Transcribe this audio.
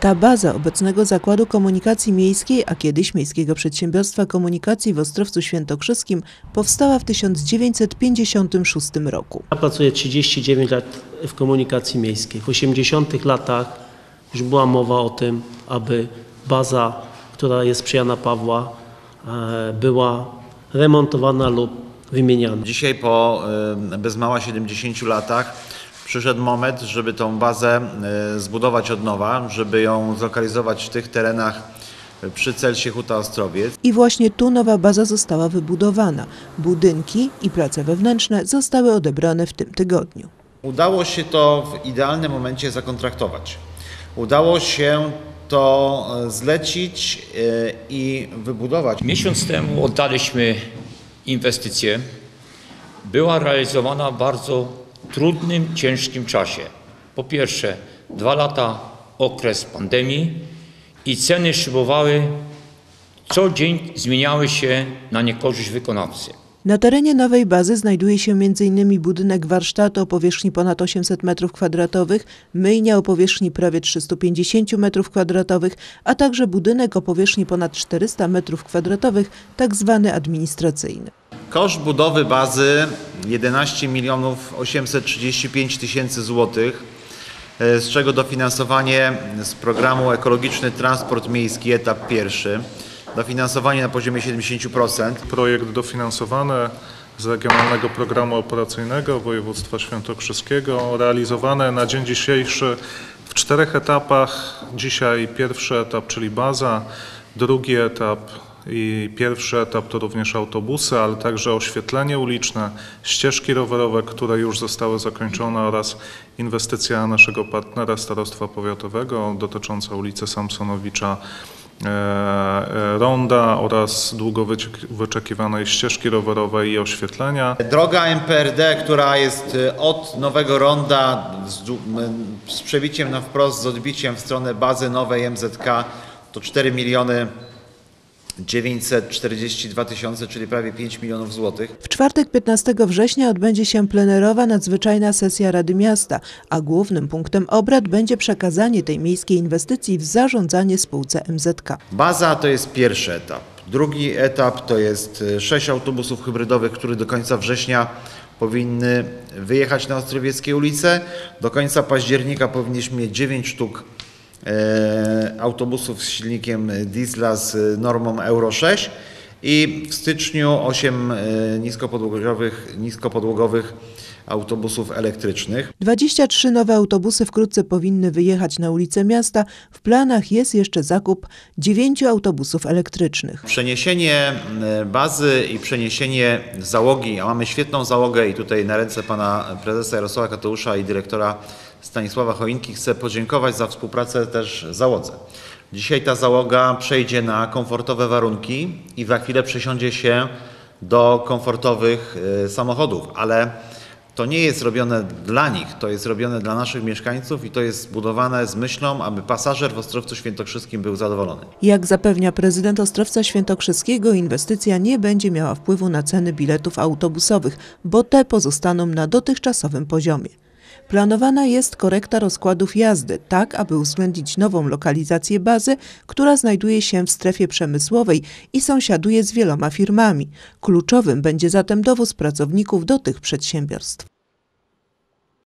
Ta baza obecnego Zakładu Komunikacji Miejskiej, a kiedyś Miejskiego Przedsiębiorstwa Komunikacji w Ostrowcu Świętokrzyskim, powstała w 1956 roku. Ja pracuję 39 lat w komunikacji miejskiej. W 80 latach już była mowa o tym, aby baza, która jest przy Jana Pawła, e, była remontowana lub wymieniana. Dzisiaj po y, bez mała 70 latach przyszedł moment, żeby tą bazę y, zbudować od nowa, żeby ją zlokalizować w tych terenach y, przy Celsie Huta Ostrowiec. I właśnie tu nowa baza została wybudowana. Budynki i prace wewnętrzne zostały odebrane w tym tygodniu. Udało się to w idealnym momencie zakontraktować. Udało się to y, zlecić i wybudować. Miesiąc temu oddaliśmy inwestycję. Była realizowana bardzo trudnym, ciężkim czasie. Po pierwsze, dwa lata okres pandemii i ceny szybowały, co dzień zmieniały się na niekorzyść wykonawcy. Na terenie nowej bazy znajduje się m.in. budynek warsztatu o powierzchni ponad 800 m2, myjnia o powierzchni prawie 350 m2, a także budynek o powierzchni ponad 400 m2, tak zwany administracyjny. Koszt budowy bazy 11 milionów 835 tysięcy złotych, e, z czego dofinansowanie z programu Ekologiczny Transport Miejski etap pierwszy, dofinansowanie na poziomie 70%. projekt dofinansowany z Regionalnego Programu Operacyjnego Województwa Świętokrzyskiego, realizowane na dzień dzisiejszy w czterech etapach. Dzisiaj pierwszy etap, czyli baza, drugi etap i pierwszy etap to również autobusy, ale także oświetlenie uliczne, ścieżki rowerowe, które już zostały zakończone oraz inwestycja naszego partnera Starostwa Powiatowego dotycząca ulicy Samsonowicza e, e, Ronda oraz długo wyczekiwanej ścieżki rowerowej i oświetlenia. Droga MPRD, która jest e, od Nowego Ronda z, z przebiciem na wprost, z odbiciem w stronę bazy nowej MZK, to 4 miliony 942 tysiące, czyli prawie 5 milionów złotych. W czwartek 15 września odbędzie się plenerowa nadzwyczajna sesja Rady Miasta, a głównym punktem obrad będzie przekazanie tej miejskiej inwestycji w zarządzanie spółce MZK. Baza to jest pierwszy etap. Drugi etap to jest e, sześć autobusów hybrydowych, które do końca września powinny wyjechać na Ostrowieckie ulice. Do końca października powinniśmy mieć 9 sztuk autobusów z silnikiem diesla z normą Euro 6 i w styczniu 8 e, niskopodłogowych, niskopodłogowych autobusów elektrycznych. 23 nowe autobusy wkrótce powinny wyjechać na ulice miasta. W planach jest jeszcze zakup 9 autobusów elektrycznych. Przeniesienie e, bazy i przeniesienie załogi, a mamy świetną załogę i tutaj na ręce pana prezesa Jarosława Kateusza i dyrektora Stanisława Choinki chcę podziękować za współpracę też załodze. Dzisiaj ta załoga przejdzie na komfortowe warunki i za chwilę przesiądzie się do komfortowych e, samochodów, ale to nie jest robione dla nich, to jest robione dla naszych mieszkańców i to jest zbudowane z myślą, aby pasażer w Ostrowcu Świętokrzyskim był zadowolony. Jak zapewnia prezydent Ostrowca Świętokrzyskiego, inwestycja nie będzie miała wpływu na ceny biletów autobusowych, bo te pozostaną na dotychczasowym poziomie. Planowana jest korekta rozkładów jazdy, tak aby uwzględnić nową lokalizację bazy, która znajduje się w strefie przemysłowej i sąsiaduje z wieloma firmami. Kluczowym będzie zatem dowóz pracowników do tych przedsiębiorstw.